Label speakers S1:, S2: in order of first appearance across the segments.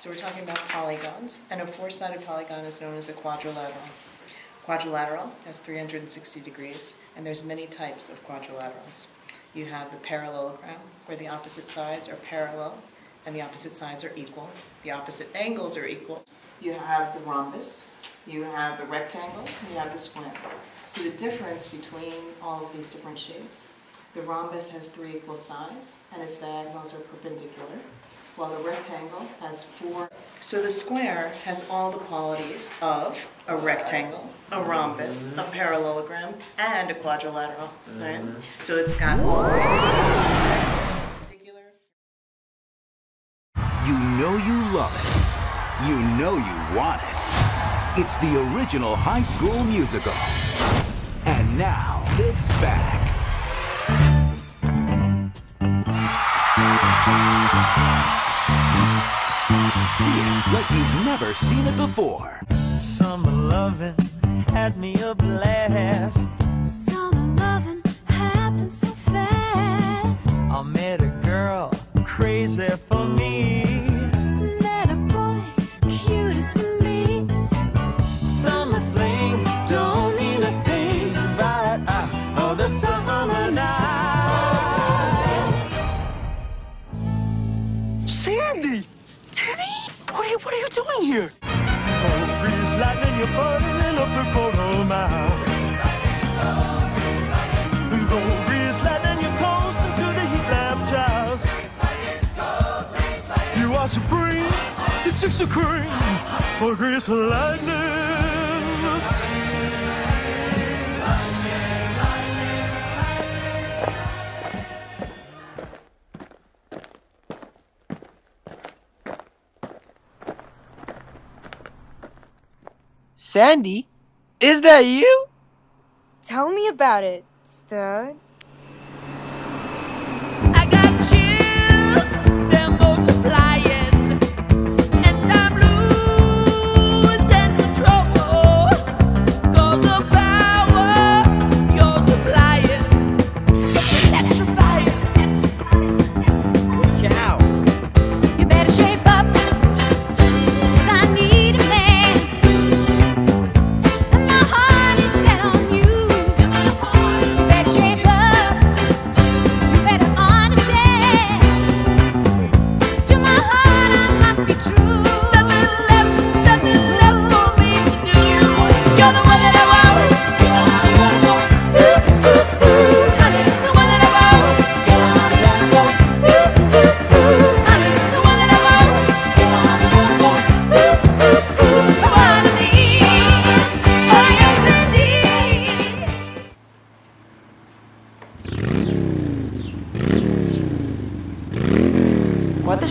S1: So we're talking about polygons, and a four-sided polygon is known as a quadrilateral. Quadrilateral has 360 degrees, and there's many types of quadrilaterals. You have the parallelogram, where the opposite sides are parallel and the opposite sides are equal. The opposite angles are equal. You have the rhombus, you have the rectangle, and you have the square. So the difference between all of these different shapes, the rhombus has three equal sides, and its diagonals are perpendicular, while the rectangle has four. So the square has all the qualities of a rectangle, a rhombus, a mm-hmm. parallelogram, and a quadrilateral, right? Mm-hmm. So it's got all the perpendicular.
S2: You know you love it. You know you want it. It's the original High School Musical. And now it's back. See it like you've never seen it before.
S3: Summer loving had me a blast.
S4: Summer loving happened so fast.
S3: I met a girl crazy
S5: What are you, doing here?
S3: Oh, grease lightning, you're burning up you're the supreme, your chicks are cream, grease lightning.
S5: Sandy? Is that you?
S6: Tell me about it, stud.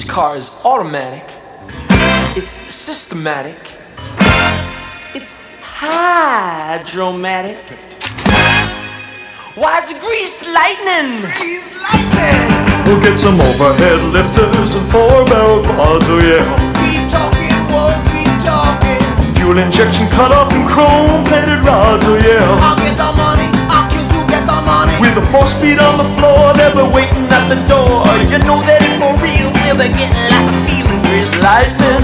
S5: Car is automatic. It's systematic. It's hydromatic. Why, it's greased lightning! Greased lightning!
S3: We'll get some overhead lifters and four barrel quads, oh yeah.
S2: Keep talking, won't keep talking.
S3: Fuel injection cut off and chrome plated rods, oh yeah.
S2: I'll get the money, I'll kill to get the money.
S3: With a four speed on the floor, never waiting at the door. You know that it's for real, we'll be getting lots of feeling. Grease lightning.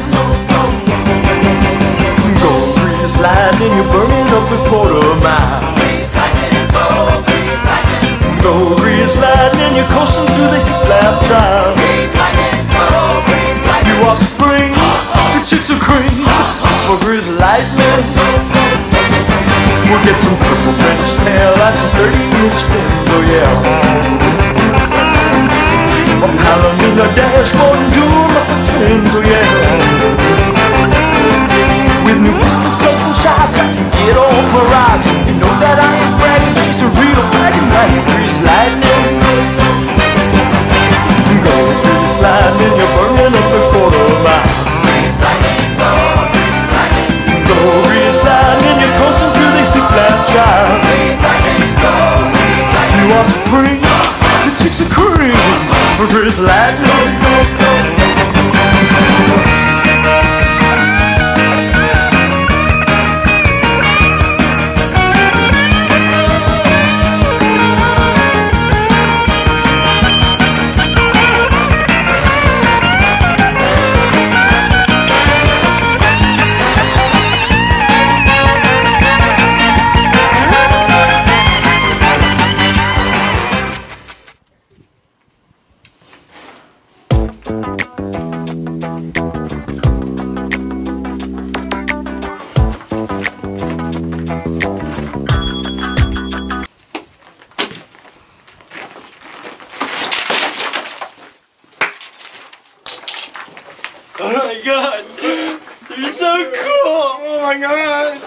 S3: Go grease lightning, you're burning up the quarter mile. Go grease lightning, you're coasting through the heat lap trials. You are spring, the chicks are cream, for grease lightning. We'll get some purple French tail at some 30 inch fins, oh yeah. Palomino dashboard and dual muffler twins, oh yeah. my
S5: god! You're so cool! Oh my god!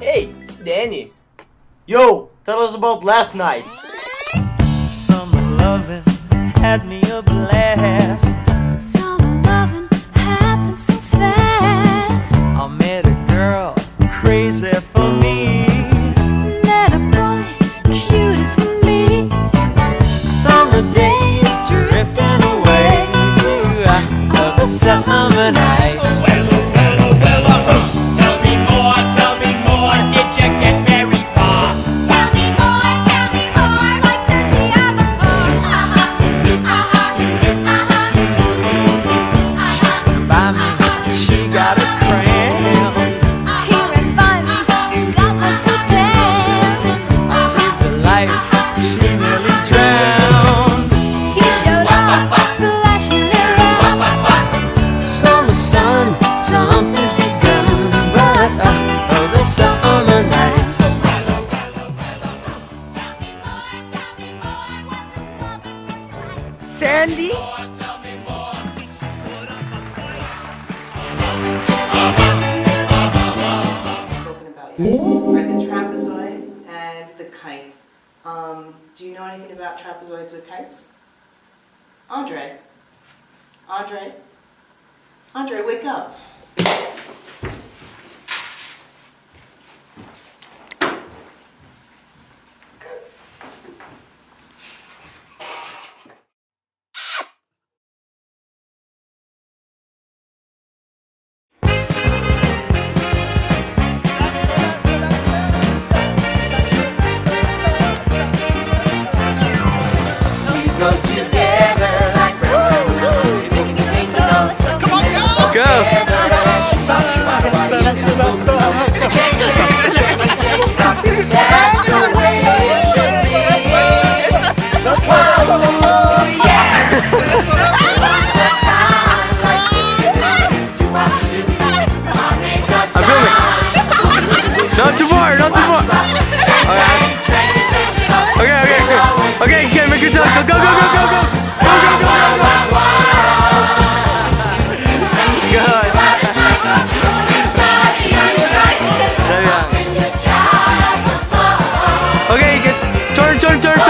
S7: Hey, it's Danny. Yo, tell us about last night
S5: loving had me
S6: Do you know anything about trapezoids or kites? Andrei. Andrei. Andrei, wake up.